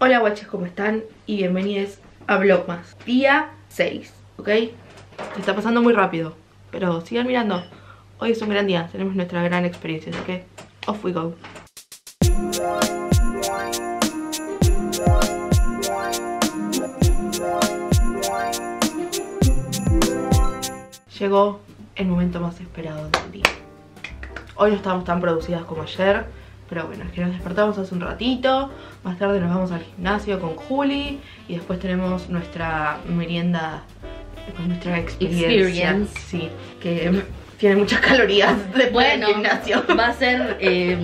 Hola guaches, ¿cómo están? Y bienvenidos a Vlogmas Día 6, ¿ok? está pasando muy rápido Pero sigan mirando Hoy es un gran día, tenemos nuestra gran experiencia Así que, off we go Llegó el momento más esperado del día Hoy no estamos tan producidas como ayer pero bueno, es que nos despertamos hace un ratito Más tarde nos vamos al gimnasio con Juli Y después tenemos nuestra merienda Con nuestra experiencia Experience. Sí, que tiene muchas calorías después Bueno, del gimnasio va a ser, eh,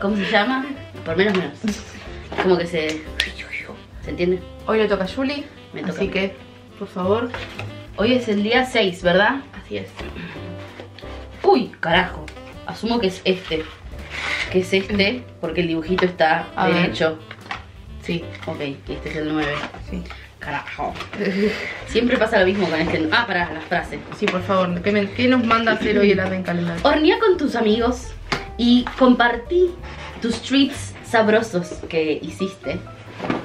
¿cómo se llama? Por menos menos. Como que se... ¿Se entiende? Hoy le toca a Juli Me toca Así que, por favor Hoy es el día 6, ¿verdad? Así es Uy, carajo. Asumo que es este. Que es este, porque el dibujito está A ver. derecho. Sí, Ok, este es el 9. sí Carajo. Siempre pasa lo mismo con este. Ah, para las frases. Sí, por favor, ¿qué, me- qué nos manda a hacer hoy el advent calendar? Hornea con tus amigos y compartí tus treats sabrosos que hiciste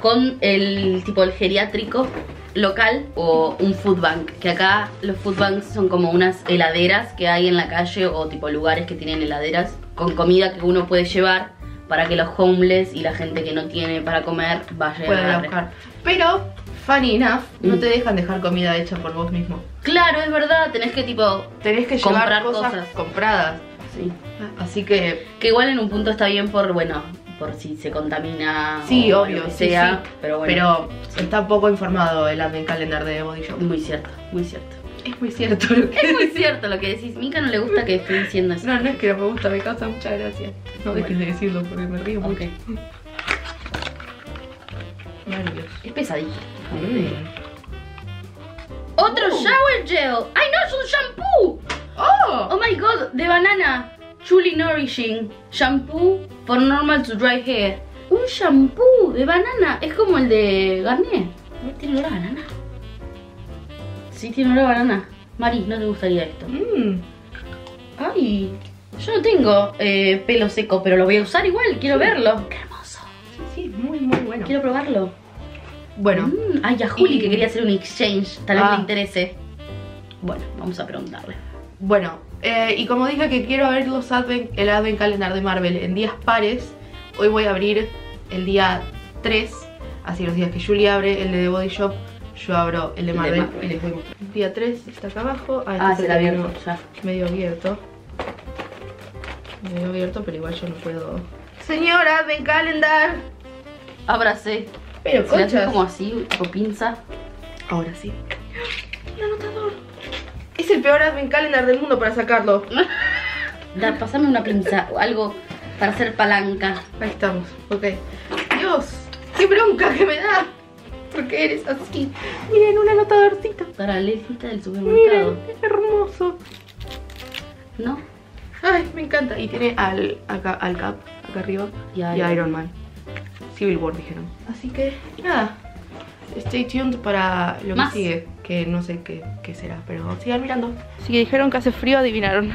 con el tipo el geriátrico local o un food bank. Que acá los food banks son como unas heladeras que hay en la calle o tipo lugares que tienen heladeras con comida que uno puede llevar para que los homeless y la gente que no tiene para comer vaya y Pueden ir a buscar Pero, funny enough, no Mm. te dejan dejar comida hecha por vos mismo Claro, es verdad, tenés que tipo Tenés que llevar Comprar cosas, cosas. compradas sí. Así que Que igual en un punto está bien por, bueno, por si se contamina Sí, o obvio, lo que sí, sea, sí. pero bueno. Pero está poco informado el advent calendar de Body Shop. Muy cierto, muy cierto. Es muy cierto lo que Es muy cierto lo que decís. Mika no le gusta que esté diciendo eso. No, no es que no me gusta, me causa mucha gracia. No Bueno. dejes de decirlo porque me río Ok. mucho. Es pesadito. Mm. Otro Uh. shower gel. ¡Ay, no! ¡Es un shampoo! ¡Oh! ¡Oh my god! De banana. Truly nourishing. Shampoo for normal to dry hair. Un shampoo de banana. Es como el de Garnier. ¿No tiene olor a banana? Sí, tiene olor a banana. Mari, ¿no te gustaría esto? Mm. Ay, yo no tengo eh, pelo seco, pero lo voy a usar igual, quiero verlo. Qué hermoso. Sí, sí, muy, muy bueno. Quiero probarlo. Bueno, Mm, ay, a Juli Y- que quería hacer un exchange, tal vez Ah. le interese. Bueno, vamos a preguntarle. bueno. eh, y como dije que quiero ver los advent, el advent calendar de Marvel en días pares, hoy voy a abrir el día 3. Así los días que Julie abre el de The Body Shop, yo abro el de El de Marvel, Marvel. y les voy a mostrar. El día 3 está acá abajo. Ah, Ah, este se la lo vio tengo ya. medio abierto. Medio abierto, pero igual yo no puedo. Señora, advent calendar. Abracé. Pero conchas. como así, tipo pinza. Ahora sí. El anotador. Es el peor advent calendar del mundo para sacarlo. Da, pasame una pinza o algo para hacer palanca. Ahí estamos, ok. Dios, qué bronca que me da. ¿Por qué eres así? Miren, un anotadorcito. Para la lista del supermercado. Miren, es hermoso. ¿No? Ay, me encanta. Y tiene al, acá, al Cap, acá arriba. Y Y a Iron, Man. Civil War dijeron. Así que, nada. Stay tuned para lo Más. que sigue. Que no sé qué, qué será, pero sigan mirando. Si dijeron que hace frío, adivinaron.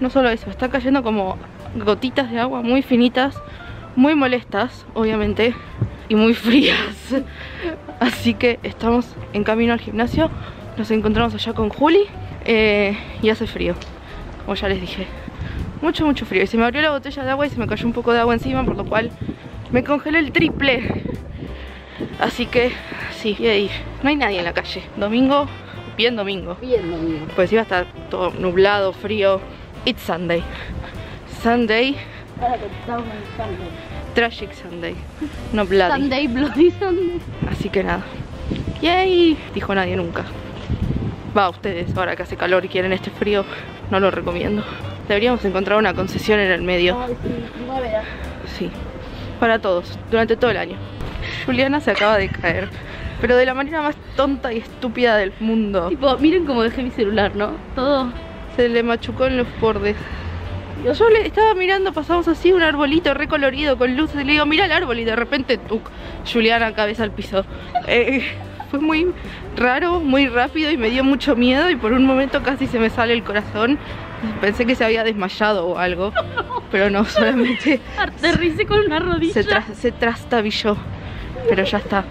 No solo eso, está cayendo como gotitas de agua muy finitas, muy molestas, obviamente, y muy frías. Así que estamos en camino al gimnasio. Nos encontramos allá con Juli eh, y hace frío, como ya les dije. Mucho, mucho frío. Y se me abrió la botella de agua y se me cayó un poco de agua encima, por lo cual me congelé el triple. Así que, sí, y ahí. No hay nadie en la calle. Domingo, bien domingo. Bien, domingo. Pues iba a estar todo nublado, frío. It's Sunday. Sunday, tragic Sunday. No bloody. Sunday, Bloody Sunday. Así que nada. Yay, dijo nadie nunca. Va, ustedes, ahora que hace calor y quieren este frío, no lo recomiendo. Deberíamos encontrar una concesión en el medio. Ay, sí. Sí, para todos, durante todo el año. Juliana se acaba de caer, pero de la manera más tonta y estúpida del mundo. Tipo, miren cómo dejé mi celular, ¿no? Todo. Se le machucó en los bordes. Yo le estaba mirando, pasamos así un arbolito recolorido con luces y le digo, mira el árbol y de repente tuc, Juliana cabeza al piso. Eh, fue muy raro, muy rápido y me dio mucho miedo y por un momento casi se me sale el corazón Pensé que se había desmayado o algo, pero no, solamente Aterrice con una rodilla. se, tras- se trastabilló. Pero ya está.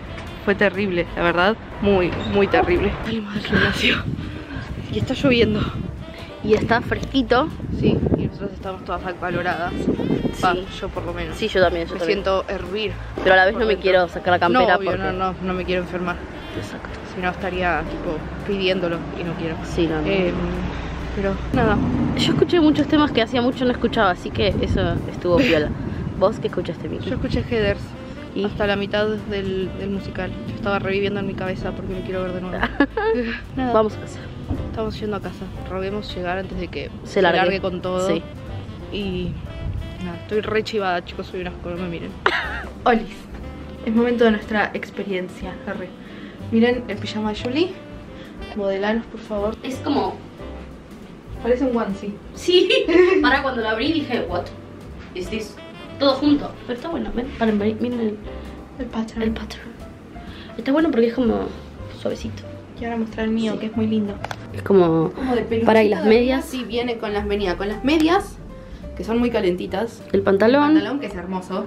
Fue terrible, la verdad. Muy, muy terrible. Salimos del gimnasio. Y está lloviendo. Y está fresquito. Sí, y nosotros estamos todas acaloradas. Va, Sí. yo por lo menos. Sí, yo también, yo Me también. siento hervir. Pero a la vez no me dentro. quiero sacar la campera no, obvio, porque... no, no, no me quiero enfermar. Exacto. Si no estaría tipo pidiéndolo y no quiero. Sí, no, no. Eh, pero nada, Yo escuché muchos temas que hacía mucho no escuchaba, así que eso estuvo piola. ¿Vos qué escuchaste, Miki? yo escuché Headers ¿Y? hasta la mitad del, del musical. Yo estaba reviviendo en mi cabeza porque me quiero ver de nuevo. nada, Vamos a casa. Estamos yendo a casa. Roguemos llegar antes de que Se largue. con todo. Sí. Y nada, estoy re chivada, chicos, soy un asco, no me miren. Olis, es momento de nuestra experiencia, Harry. Miren el pijama de Julie. Modelanos, por favor. Es como... Parece un onesie. Sí. Para cuando lo abrí dije, what is this? Todo junto. Pero está bueno, ven, paren, miren el, El pattern. el pattern. Está bueno porque es como suavecito. Y ahora mostrar el mío, que es muy lindo. Es como... Como de peluchito Para, ¿y las medias? Sí, viene con las venía con las medias, que son muy calentitas. El pantalón. El pantalón, que es hermoso.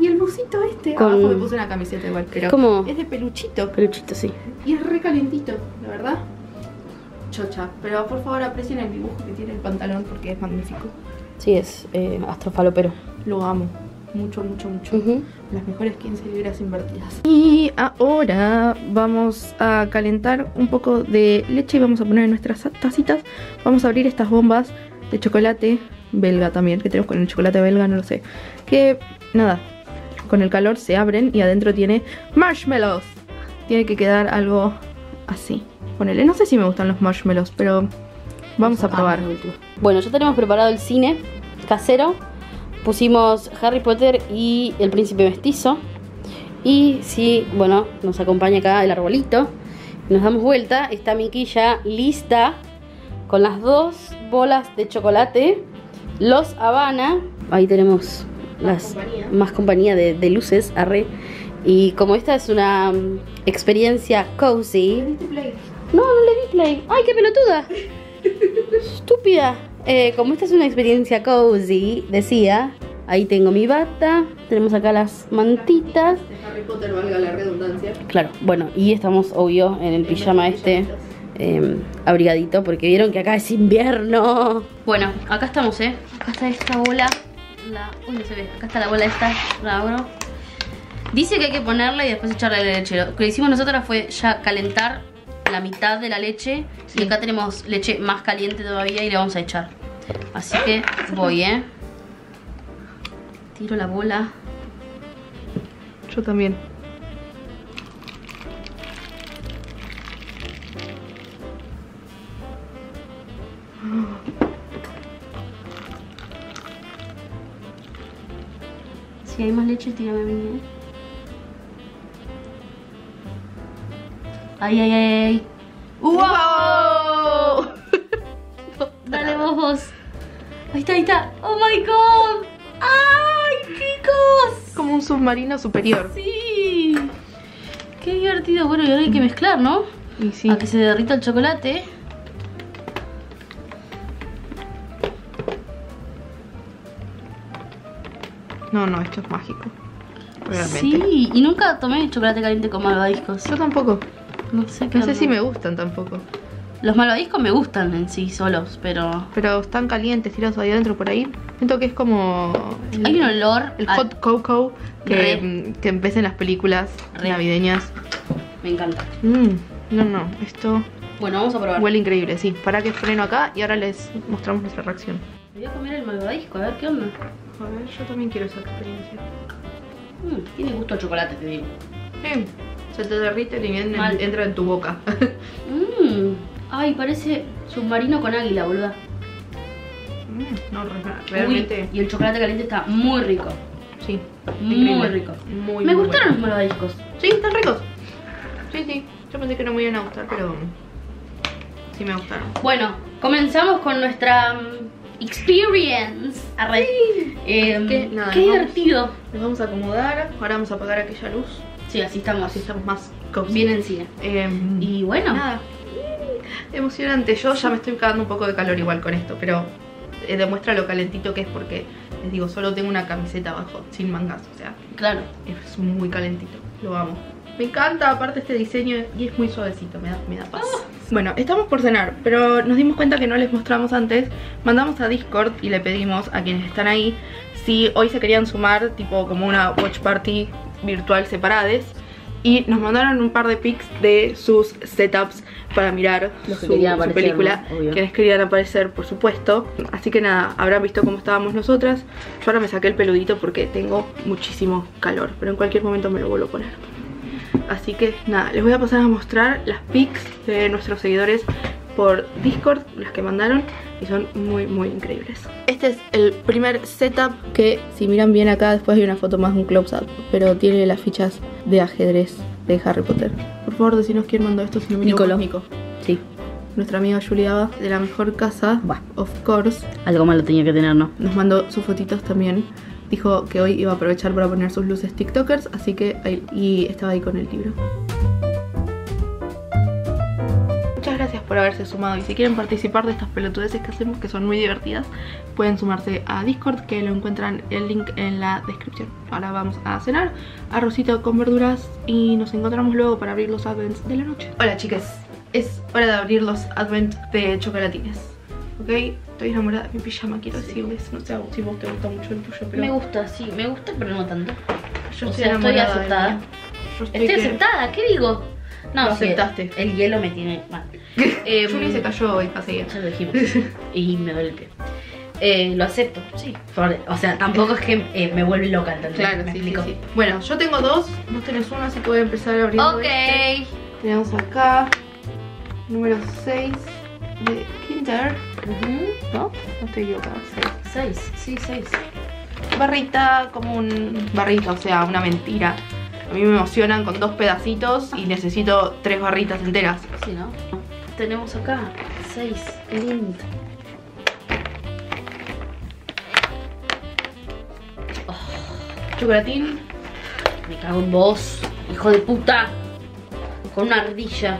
Y el busito este, Con- abajo me puse una camiseta igual, pero como- es de peluchito. Peluchito, sí. Y es re calentito, la verdad. Chocha. Pero por favor aprecien el dibujo que tiene el pantalón porque es magnífico. Sí, es eh, astrofalopero. Lo amo. Mucho, mucho, mucho. Las mejores 15 libras invertidas. Y ahora vamos a calentar un poco de leche y vamos a poner en nuestras tacitas. Vamos a abrir estas bombas de chocolate belga también, que tenemos con el chocolate belga, no lo sé. Que nada, con el calor se abren y adentro tiene marshmallows. Tiene que quedar algo así. Ponele, no sé si me gustan los marshmallows, pero vamos a probar. Bueno, ya tenemos preparado el cine casero. Pusimos Harry Potter y el príncipe mestizo. Y sí, bueno, nos acompaña acá el arbolito. Nos damos vuelta. Está Miki ya lista con las dos bolas de chocolate. Los Habana. Ahí tenemos las compañía. más compañía de, de luces. Arre. Y como esta es una mm, experiencia cozy, no, no le di play. ¡Ay, qué pelotuda! Estúpida. Eh, como esta es una experiencia cozy, decía, ahí tengo mi bata, tenemos acá las mantitas. De Harry Potter, valga la redundancia. Claro, bueno, y estamos, obvio, en el pijama este, eh, abrigadito, porque vieron que acá es invierno. Bueno, acá estamos, ¿eh? Acá está esta bola. La... Uy, no se ve. Acá está la bola esta. La abro. Dice que hay que ponerla y después echarle la leche. Lo que hicimos nosotros fue ya calentar la mitad de la leche. Y acá tenemos leche más caliente todavía y le vamos a echar. Así que voy, ¿eh? Tiro la bola. Yo también. Si hay más leche, tírame a Ay, ay, ay, ay. ¡Wow! Dale vos, vos. Ahí está, ahí está. Oh my god. ¡Ay, chicos! Como un submarino superior. Sí. Qué divertido. Bueno, y ahora hay que mezclar, ¿no? Y sí. A que se derrita el chocolate. No, no, esto es mágico. Realmente. Sí, y nunca tomé chocolate caliente con malvadiscos. Yo tampoco. No sé qué No sé si me gustan tampoco. Los malvadiscos me gustan en sí solos, pero Pero están calientes, tirados ahí adentro por ahí. Siento que es como. el- hay un olor. El al- hot cocoa que, que empieza en las películas Re. navideñas. Me encanta. Mm, no, no, esto Bueno, vamos a probar. huele increíble, sí. Para que freno acá y ahora les mostramos nuestra reacción. Voy a comer el malvadisco, a ver qué onda. A ver, yo también quiero esa experiencia. Mm, tiene gusto a chocolate, te digo. Sí, se te derrite y bien Mal. entra en tu boca. Mmm. Ay, parece submarino con águila, boluda. Mm, no, re- realmente, Uy, y el chocolate caliente está muy rico. sí. Muy increíble. rico. Muy, Me muy gustaron los malvadiscos. Sí, están ricos. Sí, sí. Yo pensé que no me iban a gustar, pero sí me gustaron. Bueno, comenzamos con nuestra mm, experience. Arre. Em, Que nada, qué divertido. Nos vamos a acomodar. Ahora vamos a apagar aquella luz. Sí, así estamos. Así estamos más. Bien en cine. Em, Y bueno, nada. emocionante. Yo ya me estoy cagando un poco de calor igual con esto, pero eh, demuestra lo calentito que es porque, les digo, solo tengo una camiseta abajo, sin mangas, o sea, Claro. es muy calentito. Lo amo. Me encanta, aparte este diseño y es muy suavecito, me da, me da paz. Bueno, estamos por cenar, pero nos dimos cuenta que no les mostramos antes. Mandamos a Discord y le pedimos a quienes están ahí si hoy se querían sumar, tipo como una watch party virtual separades. Y nos mandaron un par de pics de sus setups para mirar Los que su, querían su aparecer, película. ¿no? Querían aparecer, por supuesto. Así que nada, habrán visto cómo estábamos nosotras. Yo ahora me saqué el peludito porque tengo muchísimo calor, pero en cualquier momento me lo vuelvo a poner. Así que nada, les voy a pasar a mostrar las pics de nuestros seguidores por Discord, las que mandaron, y son muy muy increíbles. Este es el primer setup que si miran bien acá después hay una foto más de un close-up, pero tiene las fichas de ajedrez de Harry Potter. Por favor, decinos quién mandó esto si no me Nico. Sí. Nuestra amiga Juliaba de la mejor casa, Buah. of course, Algo malo tenía que tener, ¿no? nos mandó sus fotitos también. Dijo que hoy iba a aprovechar para poner sus luces TikTokers, así que y estaba ahí con el libro. Gracias por haberse sumado y si quieren participar de estas pelotudeces que hacemos, que son muy divertidas, pueden sumarse a Discord, que lo encuentran el link en la descripción. Ahora vamos a cenar, arrocito con verduras y nos encontramos luego para abrir los advents de la noche. Hola chicas, es hora de abrir los advent de chocolatines. ¿Ok? Estoy enamorada de mi pijama, quiero decirles. No sé si vos te gusta mucho el tuyo, pero Me gusta, sí, me gusta, pero no tanto. yo o estoy sea, estoy enamorada del aceptada. Estoy que- aceptada, ¿qué digo? No, Lo aceptaste. El hielo me tiene mal. Eh, Juli se cayó hoy, a seguir. Ya lo dijimos. y me duele el pie. Eh, lo acepto, sí. Por- O sea, tampoco es que eh, me vuelve loca, ¿entendés? Claro, me sí, explico. sí, sí. Bueno, yo tengo dos, vos tenés uno, así que voy a empezar abriendo Ok. este. Tenemos acá, número 6 de Kinder, Ujú. ¿no? No estoy equivocada, seis. Seis, sí, seis. Barrita como un... barrita, o sea, una mentira. A mí me emocionan con dos pedacitos y necesito tres barritas enteras. Sí, ¿no? Tenemos acá seis. Qué lindo. Chocolatín, Me cago en vos, hijo de puta. Con una ardilla.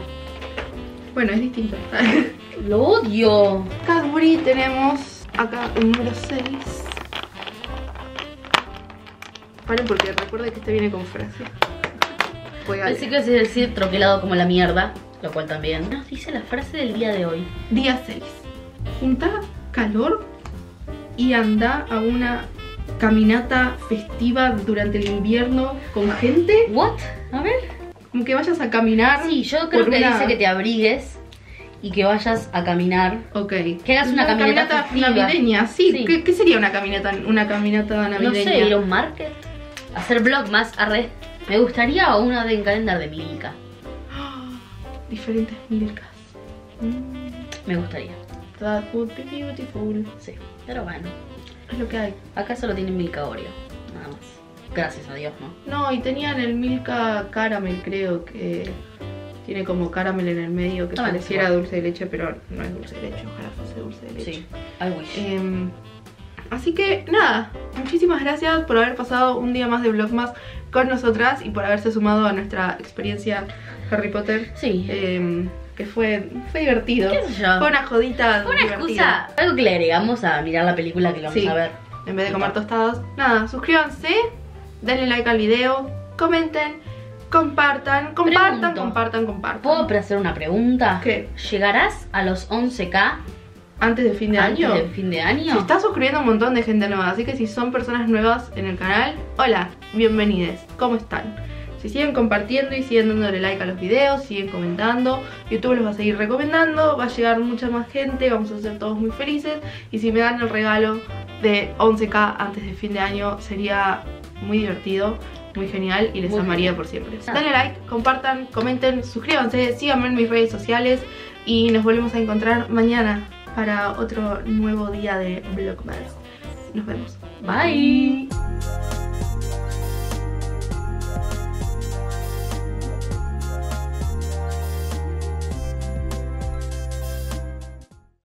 bueno, es distinto. Lo odio. Cadbury tenemos acá el número 6. Paren porque recuerde que este viene con frase. Que ibas a decir troquelado como la mierda. Lo cual también. Nos dice la frase del día de hoy. Día 6. Junta calor y anda a una caminata festiva durante el invierno con gente. ¿What? A ver. Como que vayas a caminar. Sí, yo creo que una- dice que te abrigues y que vayas a caminar. Ok. Que hagas una caminata festiva. navideña. Sí, Sí. ¿Qué, qué sería una caminata, una caminata navideña? No sé, ir a un market. Hacer vlog más arre. Me gustaría una de en calendar de Milka. Diferentes milkas. Mm, Me gustaría. that would be beautiful. Sí. Pero bueno. Es lo que hay. Acá solo tienen Milka Oreo. Nada más. Gracias a Dios, ¿no? No, y tenían el Milka Caramel, creo que tiene como caramel en el medio que pareciera dulce de leche, pero no es dulce de leche, ojalá fuese dulce de leche. Sí. I wish. Em, así que nada, muchísimas gracias por haber pasado un día más de Vlogmas con nosotras y por haberse sumado a nuestra experiencia Harry Potter. sí. em, que fue, fue divertido. ¿Qué sé yo? Fue una jodita. Fue una divertida. excusa. Algo que le agregamos a mirar la película que lo vamos Sí. a ver. En vez de comer tostadas. Nada, suscríbanse, denle like al video, comenten, compartan, compartan, Pregunto. compartan, compartan. ¿Puedo hacer una pregunta? ¿Qué? ¿Llegarás a los 11k Antes de fin de antes año. del fin de año? Se está suscribiendo un montón de gente nueva, así que si son personas nuevas en el canal, hola, bienvenidos, ¿cómo están? Si siguen compartiendo y siguen dándole like a los videos, siguen comentando, YouTube los va a seguir recomendando, va a llegar mucha más gente, vamos a ser todos muy felices y si me dan el regalo de 11k antes de fin de año sería muy divertido, muy genial y les Muy amaría por siempre. Ah. Dale like, compartan, comenten, suscríbanse, síganme en mis redes sociales y nos volvemos a encontrar mañana para otro nuevo día de Vlogmas. Nos vemos. Bye.